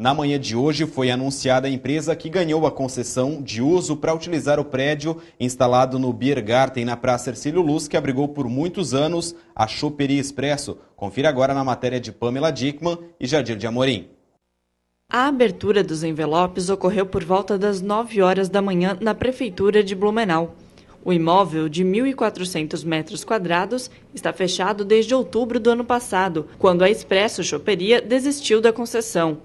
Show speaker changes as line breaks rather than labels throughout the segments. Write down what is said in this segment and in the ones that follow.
Na manhã de hoje foi anunciada a empresa que ganhou a concessão de uso para utilizar o prédio instalado no Biergarten, na Praça Ercílio Luz, que abrigou por muitos anos a Choperia Expresso. Confira agora na matéria de Pamela Dickman e Jadir de Amorim.
A abertura dos envelopes ocorreu por volta das 9 horas da manhã na Prefeitura de Blumenau. O imóvel, de 1.400 metros quadrados, está fechado desde outubro do ano passado, quando a Expresso Choperia desistiu da concessão.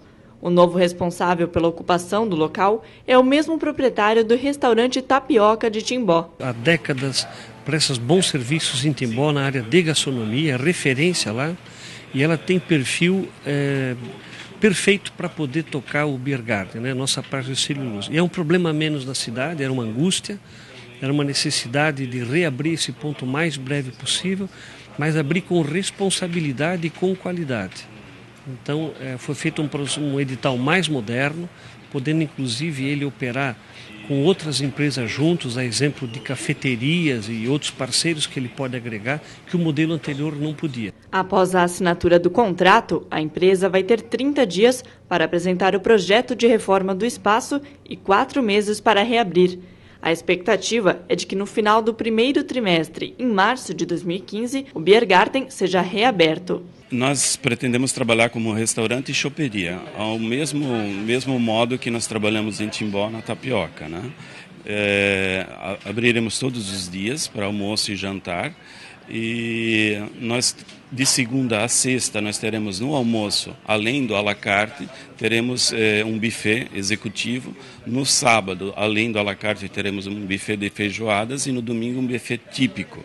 O novo responsável pela ocupação do local é o mesmo proprietário do restaurante Tapioca de Timbó.
Há décadas presta bons serviços em Timbó na área de gastronomia, é referência lá, e ela tem perfil é, perfeito para poder tocar o Beer Garden, né? nossa parte de celulose. E é um problema menos na cidade, era uma angústia, era uma necessidade de reabrir esse ponto o mais breve possível, mas abrir com responsabilidade e com qualidade. Então, é, foi feito um, um edital mais moderno, podendo inclusive ele operar com outras empresas juntos, a exemplo de cafeterias e outros parceiros que ele pode agregar, que o modelo anterior não podia.
Após a assinatura do contrato, a empresa vai ter 30 dias para apresentar o projeto de reforma do espaço e quatro meses para reabrir. A expectativa é de que no final do primeiro trimestre, em março de 2015, o Biergarten seja reaberto.
Nós pretendemos trabalhar como restaurante e choperia, ao mesmo, mesmo modo que nós trabalhamos em Timbó, na Tapioca. Né? É, abriremos todos os dias para almoço e jantar e nós de segunda a sexta nós teremos no almoço, além do à la carte, teremos eh, um buffet executivo. No sábado, além do à la carte, teremos um buffet de feijoadas e no domingo um buffet típico.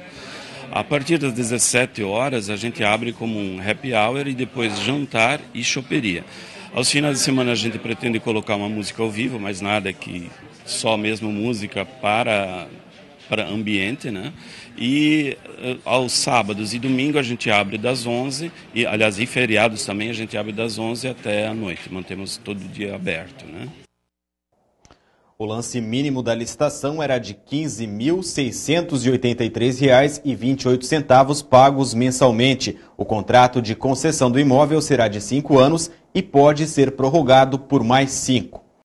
A partir das 17 horas a gente abre como um happy hour e depois jantar e choperia. Aos finais de semana a gente pretende colocar uma música ao vivo, mas nada que só mesmo música para para ambiente, né? E uh, aos sábados e domingo a gente abre das 11 e aliás e feriados também a gente abre das 11 até a noite. Mantemos todo dia aberto, né?
O lance mínimo da licitação era de R$ 15.683,28 pagos mensalmente. O contrato de concessão do imóvel será de cinco anos e pode ser prorrogado por mais cinco.